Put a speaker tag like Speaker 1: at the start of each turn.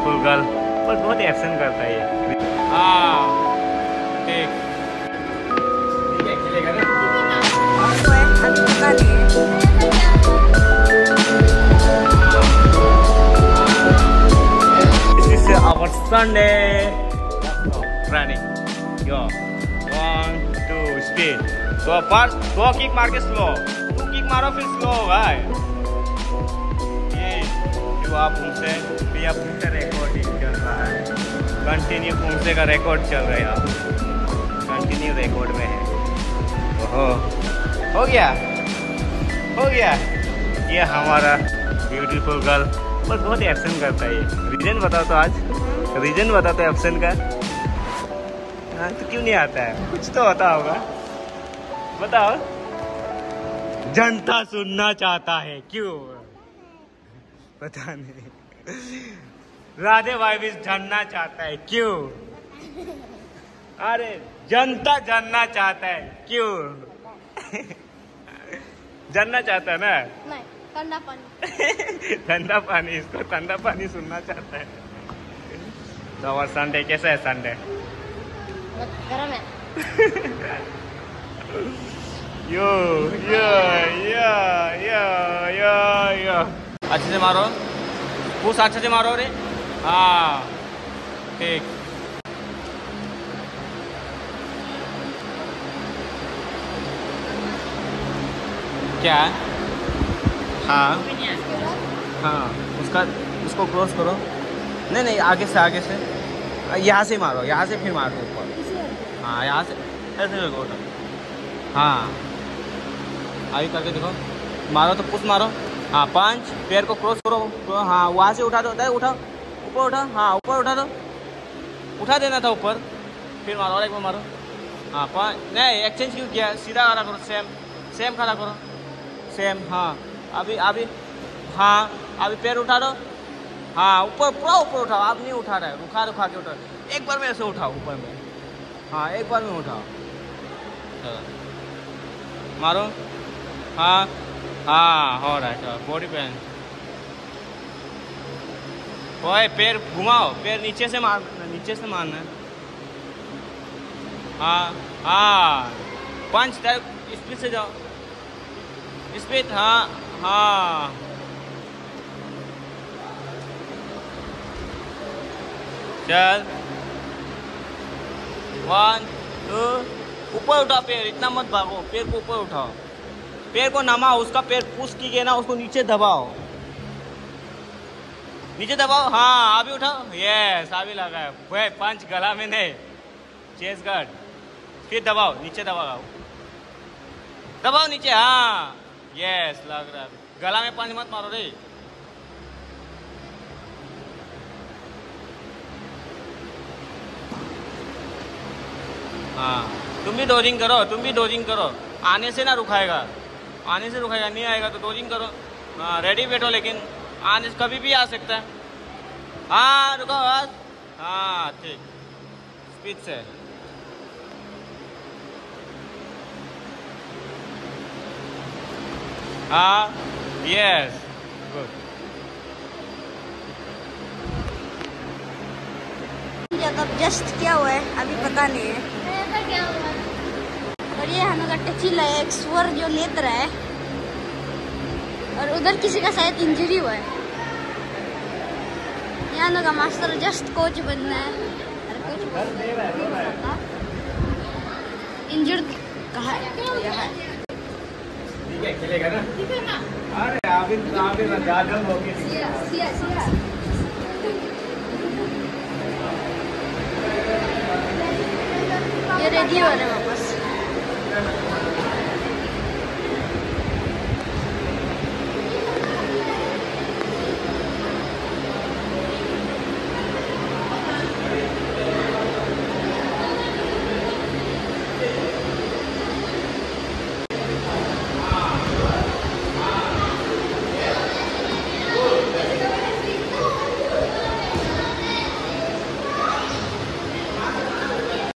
Speaker 1: Beautiful girl पर बहुत action करता है ये हाँ ठीक है खेलेगा
Speaker 2: तो है है
Speaker 1: This is our Sunday running. Go. One, two, speed. So first, दो kick मार के slow. Two kick मारो फिर slow भाई. जो आप उनसे भी आप उनसे रिकॉर्डिंग चल रहा है. कंटिन्यू उनसे का रिकॉर्ड चल रहा है आप. कंटिन्यू रिकॉर्ड में है. ओहो. हो गया. हो गया. ये हमारा ब्यूटीफुल गर्ल पर बहुत ही एक्शन करता है ये रीजन बताओ तो आज रीजन बताओ तो एक्शन का हाँ तो क्यों नहीं आता है कुछ तो होता होगा बताओ जनता सुनना चाहता है क्यों पता नहीं। राधे भाई भी जानना चाहता है क्यों? अरे जनता जानना चाहता है क्यों? जानना चाहता है ना?
Speaker 2: नहीं ठंडा पानी।
Speaker 1: ठंडा पानी इसको ठंडा पानी सुनना चाहता है। तो और संडे कैसा है संडे
Speaker 2: गरम है।
Speaker 1: यो यो यो यो यो यो। अच्छे से मारो। पुश अच्छे से मारो रे। हाँ ठीक। क्या? हाँ। हाँ उसका, उसको क्रॉस करो। नहीं नहीं, आगे से आगे से। यहाँ से मारो, यहाँ से फिर मारो ऊपर। हाँ यहाँ से। ऐसे उठो हाँ। आगे करके देखो। मारो तो पुश मारो। हाँ पाँच, पैर को क्रॉस करो तो हाँ वहाँ से उठा दो दे उठाओ ऊपर उठा हाँ ऊपर उठा दो, उठा देना था ऊपर, फिर मारो, और एक बार मारो हाँ पाँच, नहीं एक्सचेंज क्यों किया, सीधा खड़ा करो सेम सेम खड़ा करो सेम हाँ अभी अभी हाँ अभी पैर उठा दो हाँ ऊपर, पूरा ऊपर उठाओ, आप नहीं उठा रहे, रुखा रुखा के उठा, एक बार में ऐसे उठाओ, ऊपर में हाँ एक बार में उठाओ मारो हाँ हाँ हो रहा है बॉडी पेन ओए, पैर घुमाओ, पैर नीचे से मार, नीचे से मारना है। हाँ पंच स्पीड से जाओ। स्पीड हाँ हाँ। चल। वन टू ऊपर उठाओ, पैर, इतना मत भागो, पैर को ऊपर उठाओ। पैर को नमाओ, उसका पैर पुश कीजिए ना, उसको नीचे दबाओ। नीचे दबाओ हाँ अभी उठाओ। यस अभी लगा है पंच गला में नहीं चेस गार्ड फिर दबाओ, नीचे दबाओ। दबाओ नीचे हाँ। यस लग रहा है। गला में पंच मत मारो रे। हाँ तुम भी डोजिंग करो, तुम भी डोजिंग करो। आने से ना रुकाएगा। आने से रुकाएगा नहीं आएगा तो डोजिंग करो। हाँ रेडी बैठो लेकिन आने से कभी भी आ सकता है। हाँ रुको बस। हाँ ठीक। स्पीड से। हाँ यस गुड
Speaker 2: जस्ट क्या हुआ है? अभी पता नहीं है। और ये हम टचिला है एक स्वर जो नेत्र है। और उधर किसी का शायद इंजरी हुआ है। यहाँ का मास्टर जस्ट कोच बनना है। कोच इंजर्ड कहा है?
Speaker 1: ठीक है खेलेगा ना? अरे हो गया।
Speaker 2: ये रेडी हो रहे हैं Thank you.